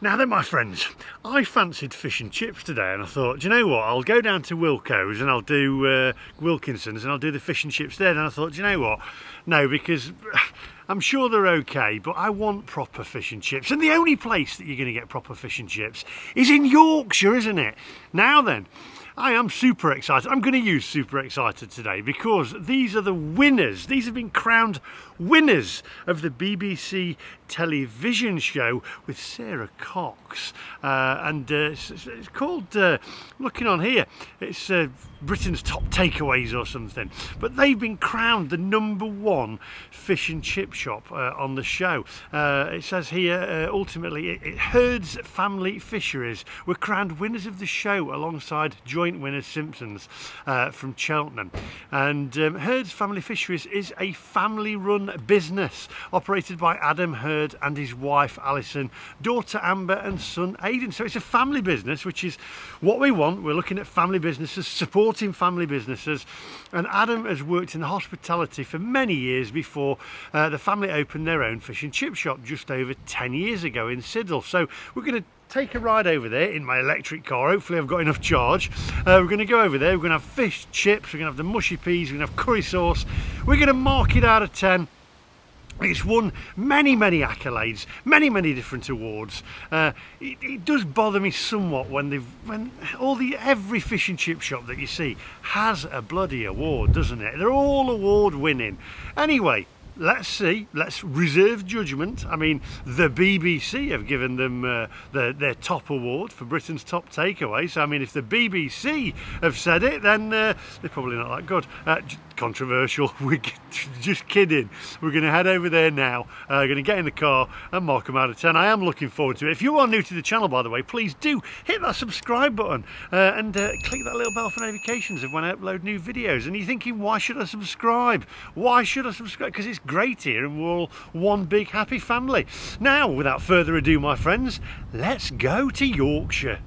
Now then, my friends, I fancied fish and chips today, and I thought, do you know what? I'll go down to Wilko's and I'll do uh, Wilkinson's and I'll do the fish and chips there. And I thought, do you know what? No, because I'm sure they're okay, but I want proper fish and chips. And the only place that you're going to get proper fish and chips is in Yorkshire, isn't it? Now then, I am super excited. I'm going to use super excited today because these are the winners. These have been crowned winners of the BBC television show with Sara Cox. Uh, and uh, it's, it's, called, uh, looking on here, it's uh, Britain's Top Takeaways or something. But they've been crowned the number one fish and chip shop uh, on the show. Uh, it says here, ultimately, it, it Hird's Family Fisheries were crowned winners of the show alongside joint winners Simpsons from Cheltenham. And um, Hird's Family Fisheries is a family business operated by Adam Hird and his wife Alison, daughter Amber and son Aiden. So it's a family business, which is what we want. We're looking at family businesses, supporting family businesses. And Adam has worked in the hospitality for many years before uh, the family opened their own fish and chip shop just over 10 years ago in Siddal. So we're going to take a ride over there in my electric car. Hopefully I've got enough charge. Uh, we're going to go over there. We're going to have fish chips. We're going to have the mushy peas. We're going to have curry sauce. We're going to mark it out of 10 it's won many, many accolades, many, many different awards. Uh, it, it, does bother me somewhat when they've, when all the every fish and chip shop that you see has a bloody award, doesn't it? They're all award winning. Anyway, let's see let's reserve judgment i mean the bbc have given them uh, the, their top award for britain's top takeaway so i mean if the bbc have said it then uh, they're probably not that good uh, controversial. We're just kidding. We're going to head over there now. Uh, going to get in the car and mark them out of 10 i am looking forward to it. If you are new to the channel by the way please do hit that subscribe button uh, and uh, click that little bell for notifications of when i upload new videos. And you're thinking why should i subscribe? Why should i subscribe? Because it's great here and we're all one big happy family. Now, without further ado, my friends, let's go to Yorkshire.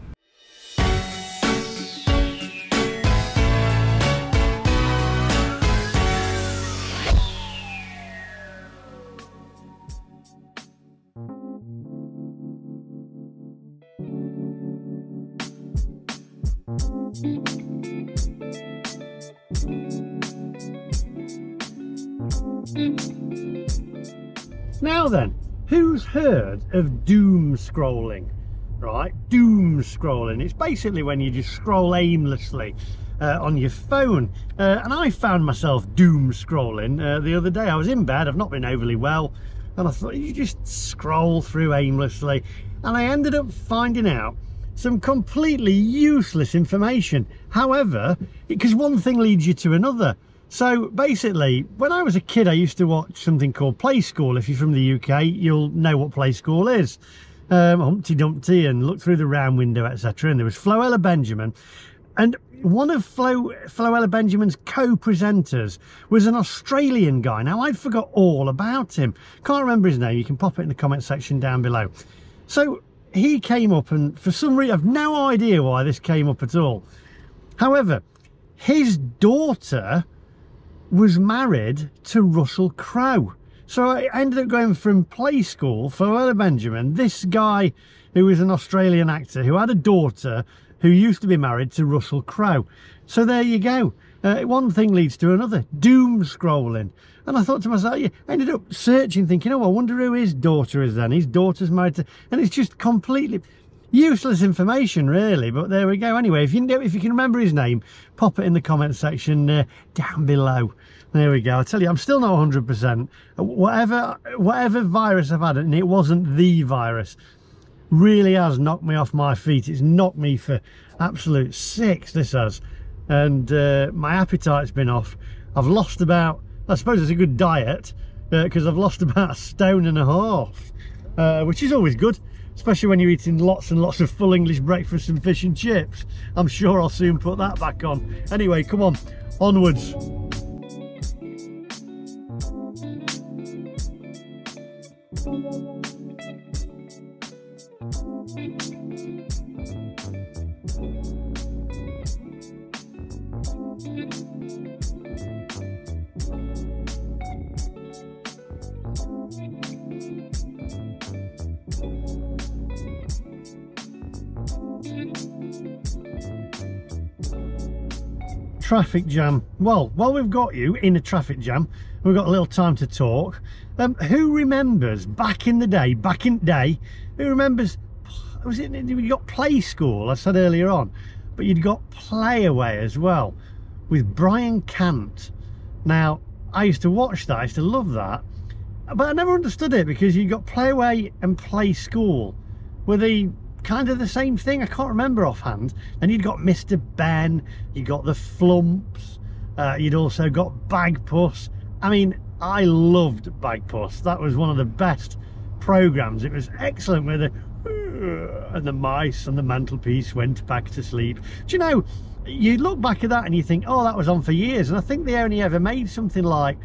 Now then, who's heard of doom scrolling? Right, doom scrolling. It's basically when you just scroll aimlessly uh, on your phone. Uh, and I found myself doom scrolling uh, the other day. I was in bed, I've not been overly well, and I thought you just scroll through aimlessly. And I ended up finding out some completely useless information. However, because one thing leads you to another. So basically, when I was a kid, I used to watch something called Play School. If you're from the UK, you'll know what Play School is. Um, Humpty Dumpty and Look Through the Round Window, etc. And there was Floella Benjamin. And one of Flo, Floella Benjamin's co-presenters was an Australian guy. Now, I'd forgot all about him. Can't remember his name. You can pop it in the comment section down below. So he came up and for some reason, I've no idea why this came up at all. However, his daughter was married to Russell Crowe. So I ended up going from play school Floella Benjamin, this guy who was an Australian actor who had a daughter who used to be married to Russell Crowe. So there you go. Uh, one thing leads to another. Doom scrolling. And I thought to myself, I ended up searching, thinking, oh, I wonder who his daughter is then. His daughter's married to... And it's just completely useless information really but there we go. Anyway if you if you can remember his name pop it in the comment section uh, down below. There we go. I tell you i'm still not 100 percent. Whatever whatever virus i've had and it wasn't the virus really has knocked me off my feet. It's knocked me for absolute six this has. And uh, my appetite's been off. I've lost about i suppose it's a good diet because uh, i've lost about a stone and a half uh, which is always good especially when you're eating lots and lots of full English breakfast and fish and chips. I'm sure I'll soon put that back on. Anyway, come on, onwards. Traffic jam. Well, while we've got you in a traffic jam, we've got a little time to talk. Um, who remembers back in the day, back in the day, who remembers, was it, you got play school, I said earlier on, but you'd got play away as well with Brian Cant. Now, I used to watch that, I used to love that, but I never understood it because you got play away and play school. Were they kind of the same thing. I can't remember offhand. And you'd got Mr. Ben, you got the Flumps, uh, you'd also got Bagpuss. I mean, I loved Bagpuss. That was one of the best programs. It was excellent with the and the mice and the mantelpiece went back to sleep. Do you know, you look back at that and you think, oh, that was on for years. And I think they only ever made something like,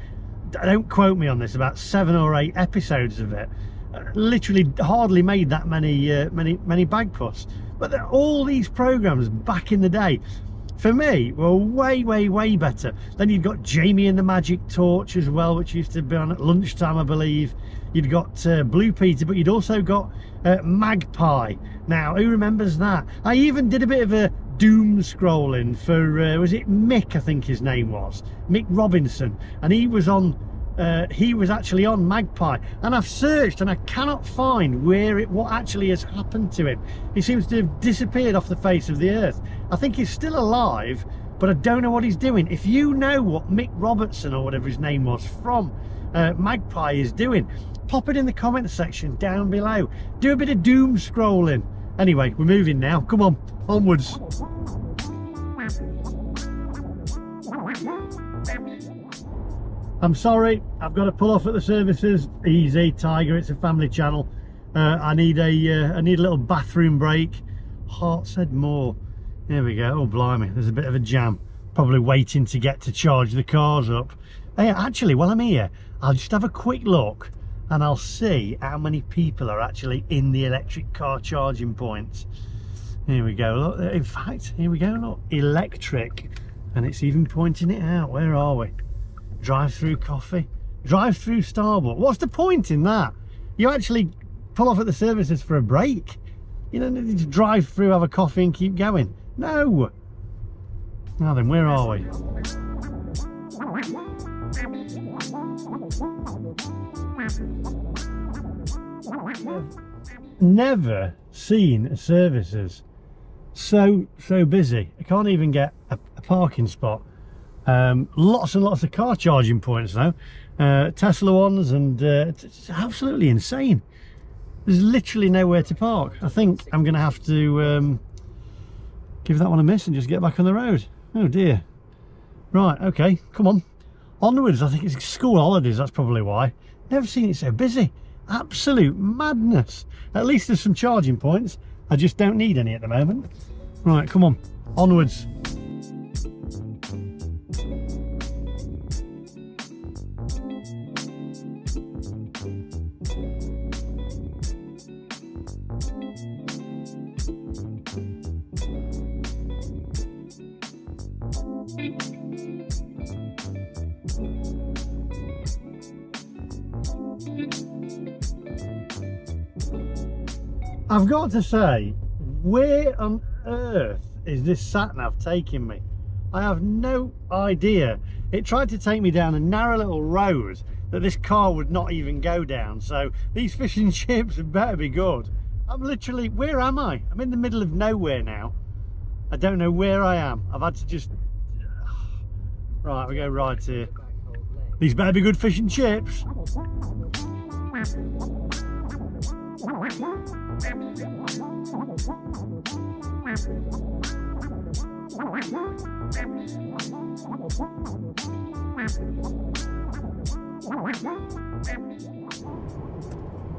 don't quote me on this, about seven or eight episodes of it literally hardly made that many uh, many many Bagpuss but all these programs back in the day for me were way way way better. Then you've got Jamie and the Magic Torch as well which used to be on at lunchtime I believe. You'd got uh, Blue Peter but you'd also got uh, Magpie. Now who remembers that? I even did a bit of a doom scrolling for uh, was it Mick I think his name was? Mick Robinson. And he was on uh, he was actually on Magpie. And I've searched and I cannot find where it what actually has happened to him. He seems to have disappeared off the face of the earth. I think he's still alive but I don't know what he's doing. If you know what Mick Robertson or whatever his name was from uh, Magpie is doing pop it in the comment section down below. Do a bit of doom scrolling. Anyway we're moving now. Come on onwards I'm sorry, I've got to pull off at the services. Easy, Tiger, it's a family channel. Uh, I need a uh, I need a little bathroom break. Heart said more. There we go. Oh, blimey, there's a bit of a jam. Probably waiting to get to charge the cars up. Hey, actually, while I'm here, I'll just have a quick look and I'll see how many people are actually in the electric car charging points. Here we go. Look, in fact, here we go. Look, electric. And it's even pointing it out. Where are we? Drive-through coffee, drive-through Starbucks. What's the point in that? You actually pull off at the services for a break. You don't need to drive through, have a coffee and keep going. No. Now then, where are we? Never seen services so so busy. I can't even get a, a parking spot. Um, lots and lots of car charging points now. Uh, Tesla ones and uh, it's absolutely insane. There's literally nowhere to park. I think I'm going to have to um, give that one a miss and just get back on the road. Oh dear. Right, okay, come on. Onwards, I think it's school holidays, that's probably why. Never seen it so busy. Absolute madness. At least there's some charging points. I just don't need any at the moment. Right, come on, onwards. I've got to say, where on earth is this sat-nav taking me? I have no idea. It tried to take me down a narrow little road that this car would not even go down. So these fish and chips better be good. I'm literally, where am I? I'm in the middle of nowhere now. I don't know where I am. I've had to just, right, we go right here. These better be good fish and chips.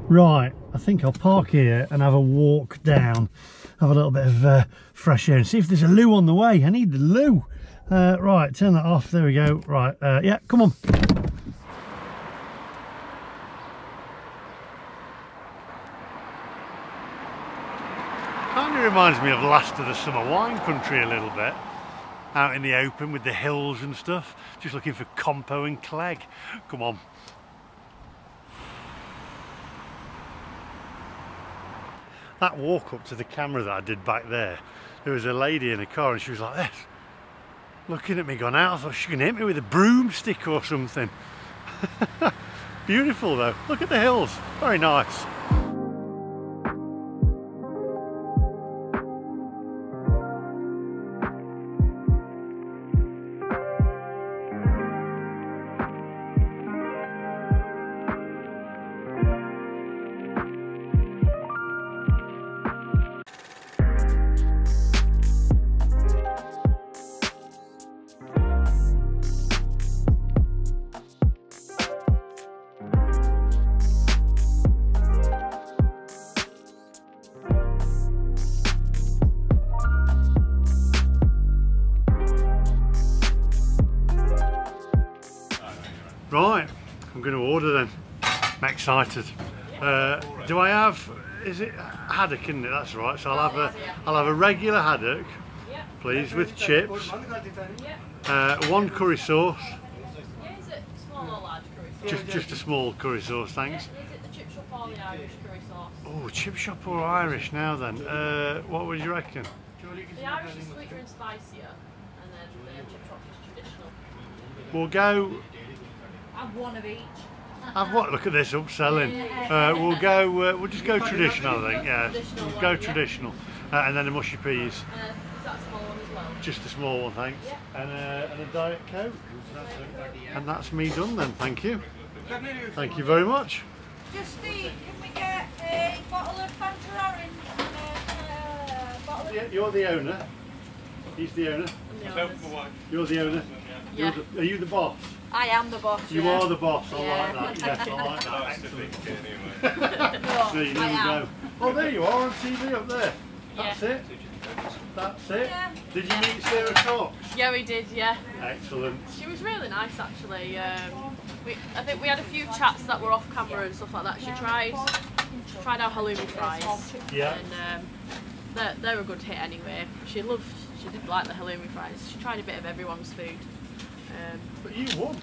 Right, I think I'll park here and have a walk down, have a little bit of uh, fresh air and see if there's a loo on the way. I need the loo. Uh, right, turn that off. There we go. Right, uh, yeah, come on. Reminds me of last of the summer wine country a little bit. Out in the open with the hills and stuff. Just looking for compo and clegg. Come on. That walk up to the camera that I did back there, there was a lady in a car and she was like this. looking at me gone out. I thought she can hit me with a broomstick or something. Beautiful though. Look at the hills. Very nice. Excited. Uh, do I have? Is it haddock? Isn't it? That's right. So I'll have a I'll have a regular haddock, please, with chips. Uh, one curry sauce, Yeah, is it small or large curry sauce? just just a small curry sauce, thanks. Is it the chip shop or the Irish curry sauce? Oh, chip shop or Irish now then? Uh, what would you reckon? The Irish is sweeter and spicier, and then the chip shop is traditional. We'll go. Have one of each. Have what? Look at this upselling. Uh, we'll go. Uh, we'll just go traditional, I think. Yeah, Traditional we'll one, go yeah. traditional, uh, and then the mushy peas. Uh, is that a small one as well? Just a small one, thanks. Yeah. And, uh, and a diet coke. And that's me done then. Thank you. Thank you very much. Justy, can we get a bottle of Fanta orange and a uh, bottle of... Yeah, You're the owner. He's the owner. No, You're the owner. Yeah. You're the, are you the boss? I am the boss, You yeah. are the boss. I Yeah. like that. Yes, I like that. Excellent. No, There you I am. go. Oh, there you are on TV up there. That's Yeah. it. That's it. Yeah. Did you meet Sara Cox? Yeah, we did, yeah. Excellent. She was really nice actually. Um, we, I think we had a few chats that were off camera and stuff like that. She tried she tried our halloumi fries. Yeah. And um, they're, they're a good hit anyway. She loved, she did like the halloumi fries. She tried a bit of everyone's food. Um, But you won.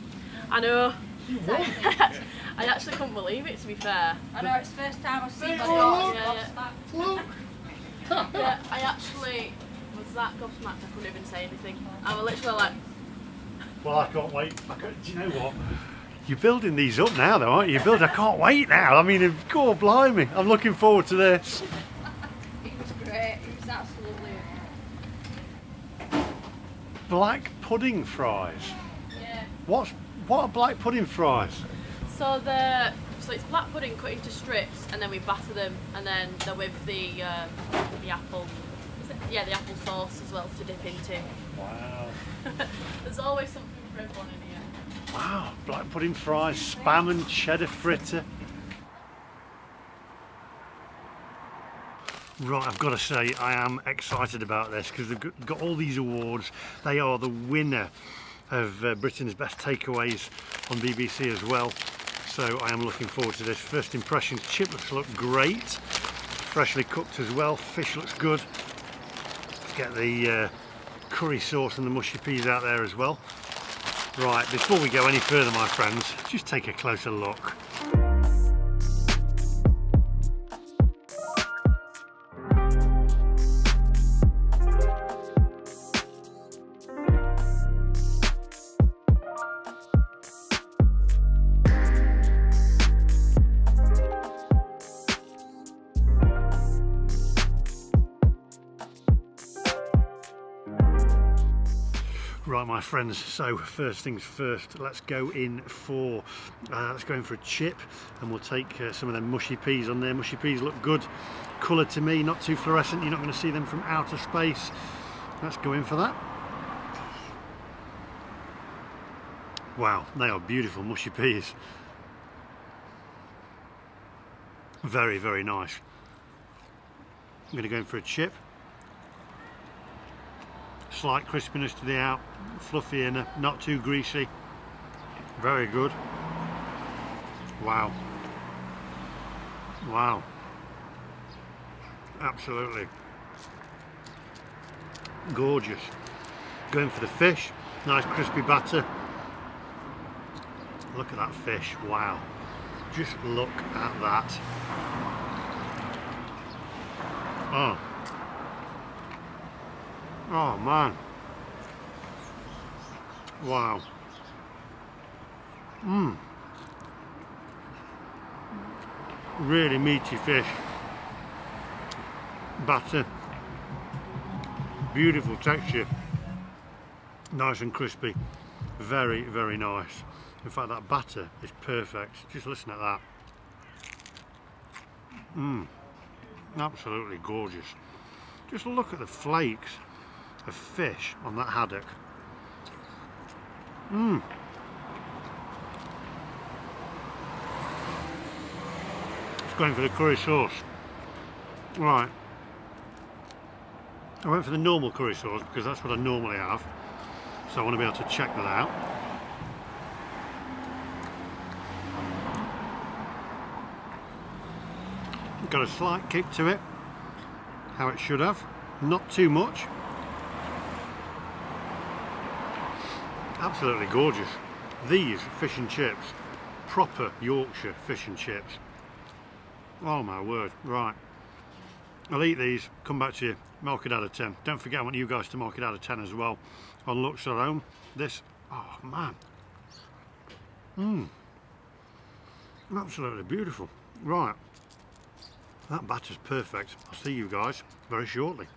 I know. You won. I actually couldn't believe it to be fair. I know it's the first time I've seen Hey, my daughter look. watch that. Look. Yeah, I actually was that gobsmacked I couldn't even say anything. I was literally like, Well, I can't wait. I can't, do you know what? You're building these up now, though, aren't you? You build. I can't wait now. I mean, God, blimey! I'm looking forward to this. It was great. It was absolutely... Black pudding fries. yeah. What's what are black pudding fries? So the so it's black pudding cut into strips, and then we batter them, and then they're with the um, the apple. Is it? Yeah, the apple sauce as well to dip into. Wow. There's always something for everyone in here. Wow. Black pudding fries, spam and cheddar fritter. Right, I've got to say I am excited about this because they've got- all these awards. They are the winner of uh, Britain's Best Takeaways on BBC as well. So I am looking forward to this. First impressions, chips look great. Freshly cooked as well. Fish looks good. Let's get the uh, curry sauce and the mushy peas out there as well. Right, before we go any further, my friends, just take a closer look. My friends, so first things first, let's go in for, uh, let's go in for a chip and we'll take uh, some of them mushy peas on there. Mushy peas look good, colour to me, not too fluorescent, you're not going to see them from outer space. Let's go in for that. Wow, they are beautiful mushy peas. Very, very nice. I'm going to go in for a chip slight crispiness to the out, fluffy inner, uh, not too greasy. Very good. Wow. Wow. Absolutely. Gorgeous. Going for the fish, nice crispy batter. Look at that fish, wow. Just look at that. Oh. Oh man. Wow. Mmm. Really meaty fish. Batter. Beautiful texture. Nice and crispy. Very, very nice. In fact, that batter is perfect. Just listen at that. Mmm. Absolutely gorgeous. Just look at the flakes of fish on that haddock. Mmm. It's going for the curry sauce. Right. I went for the normal curry sauce because that's what I normally have. So I want to be able to check that out. Got a slight kick to it, how it should have, not too much. Absolutely gorgeous. These fish and chips, proper Yorkshire fish and chips. Oh my word, right. I'll eat these, come back to you, mark it out of 10. Don't forget I want you guys to mark it out of 10 as well on looks alone. This, oh man. Mmm. Absolutely beautiful. Right. That batter's perfect. I'll see you guys very shortly.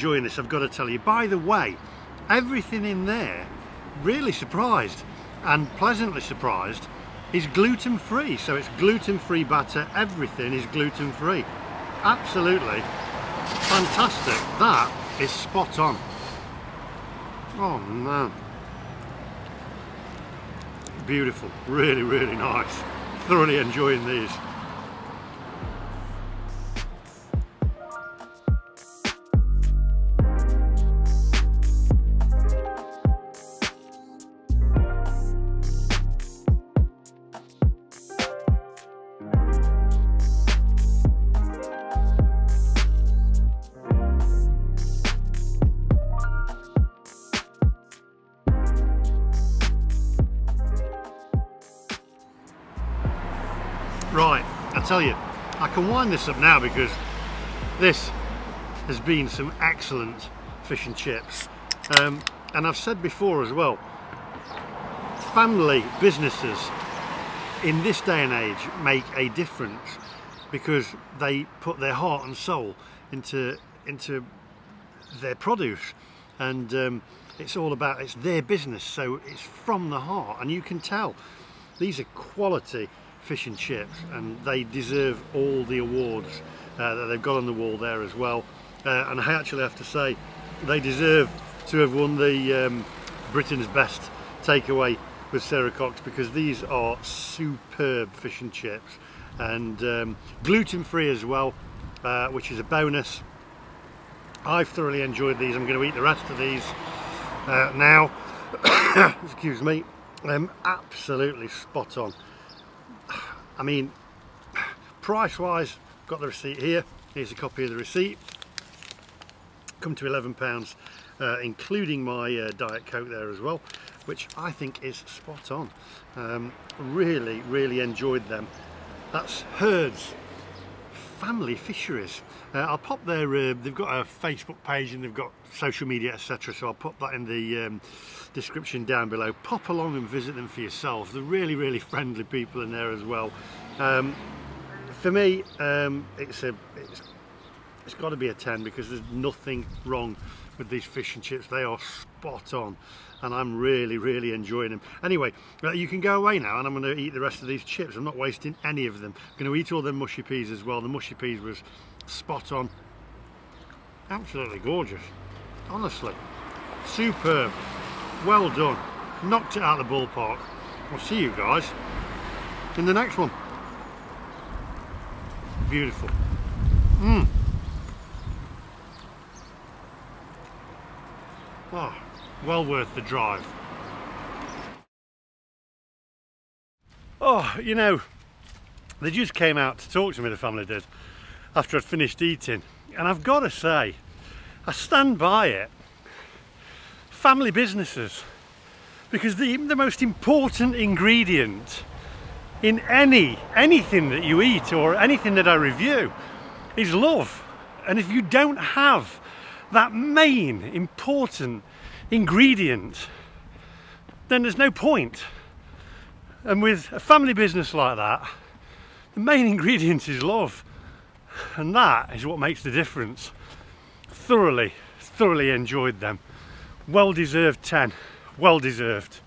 Enjoying this, I've got to tell you. By the way, everything in there, really surprised and pleasantly surprised, is gluten free. So it's gluten free batter, everything is gluten free. Absolutely fantastic. That is spot on. Oh man. Beautiful, really, really nice. Thoroughly enjoying these. Tell you, I can wind this up now because this has been some excellent fish and chips. Um, and I've said before as well, family businesses in this day and age make a difference because they put their heart and soul into into their produce. And um, it's all about it's their business. So it's from the heart. And you can tell these are quality fish and chips and they deserve all the awards uh, that they've got on the wall there as well. Uh, and I actually have to say they deserve to have won the um, Britain's best takeaway with Sara Cox because these are superb fish and chips and um, gluten free as well uh, which is a bonus. I've thoroughly enjoyed these. I'm going to eat the rest of these uh, now. Excuse me. Um, absolutely spot on I mean, price wise, got the receipt here. Here's a copy of the receipt. Come to £11, uh, including my uh, Diet Coke there as well, which I think is spot on. Um, really, really enjoyed them. That's Hirds Family Fisheries. Uh, I'll pop their, uh, they've got a Facebook page and they've got social media, etc. So I'll pop that in the um, description down below. Pop along and visit them for yourself. They're really, really friendly people in there as well. Um, for me, um, it's a, it's, it's got to be a 10 because there's nothing wrong with these fish and chips. They are spot on and I'm really, really enjoying them. Anyway, you can go away now and I'm going to eat the rest of these chips. I'm not wasting any of them. I'm going to eat all the mushy peas as well. The mushy peas was spot on. Absolutely gorgeous. Honestly. Superb. Well done. Knocked it out of the ballpark. I'll see you guys in the next one. Beautiful. Mmm. Oh, well worth the drive. Oh, you know, they just came out to talk to me, the family did, after I'd finished eating. And I've got to say, I stand by it. Family businesses. Because the, the most important ingredient in any anything that you eat or anything that I review is love. And if you don't have that main important ingredient, then there's no point. And with a family business like that, the main ingredient is love. And that is what makes the difference. Thoroughly, thoroughly enjoyed them. Well deserved 10. Well deserved.